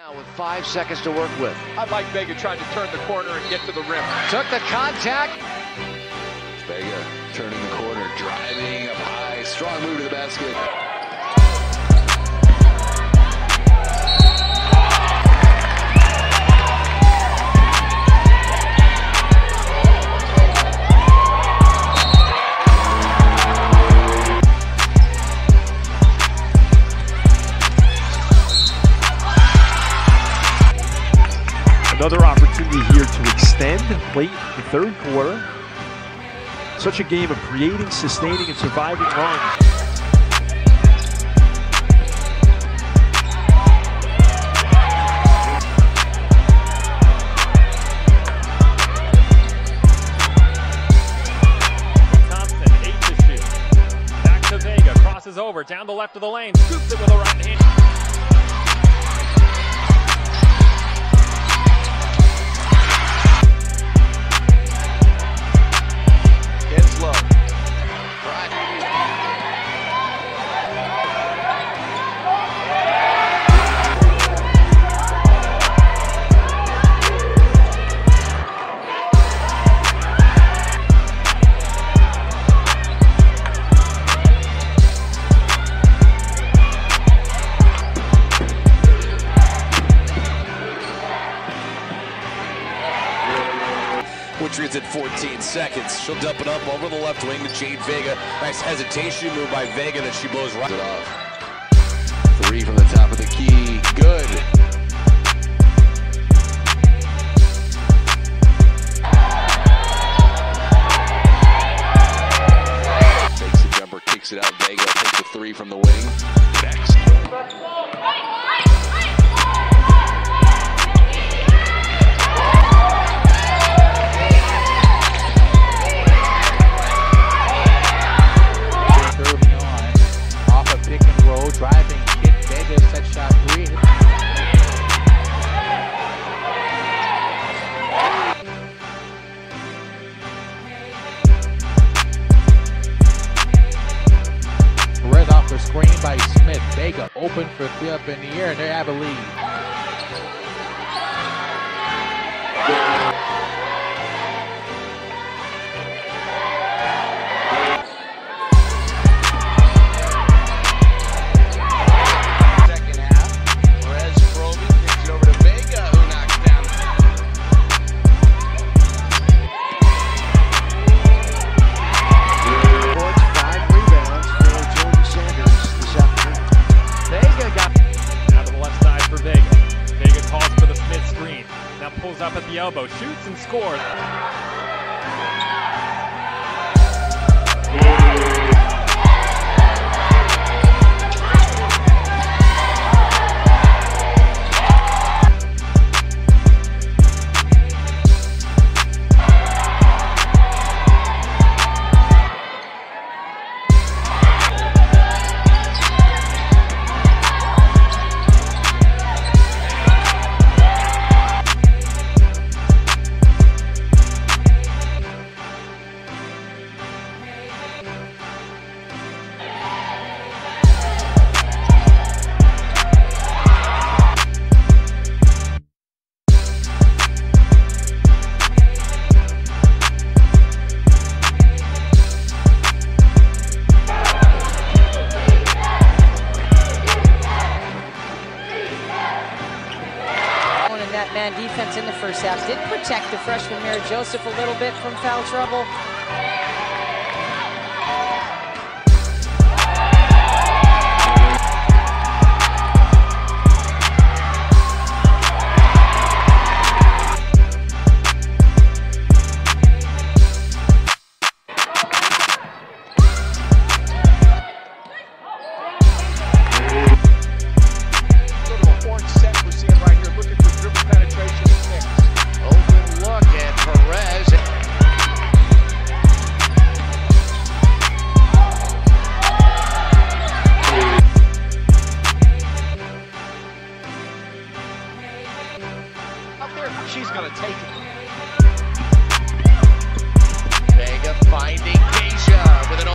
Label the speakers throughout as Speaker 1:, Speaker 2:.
Speaker 1: Now with five seconds to work with.
Speaker 2: I like Vega trying to turn the corner and get to the rim.
Speaker 1: Took the contact.
Speaker 3: Vega turning the corner, driving up high, strong move to the basket.
Speaker 4: Opportunity here to extend late in the third quarter. Such a game of creating, sustaining, and surviving runs.
Speaker 5: Thompson, eight to shoot. Back to Vega, crosses over, down the left of the lane, scoops it with a right hand.
Speaker 2: Gets
Speaker 3: which reads at 14 seconds. She'll dump it up over the left wing to Jade Vega. Nice hesitation move by Vega that she blows right off.
Speaker 6: By Smith. Vega open for three up in the air, and they have a lead.
Speaker 5: Elbow, shoots and scores.
Speaker 7: Defense in the first half. didn't protect the freshman Mary Joseph a little bit from foul trouble.
Speaker 2: There, she's going to take it.
Speaker 1: Vega finding Keisha with an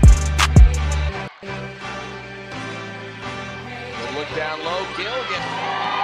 Speaker 2: Good look down low. Gilligan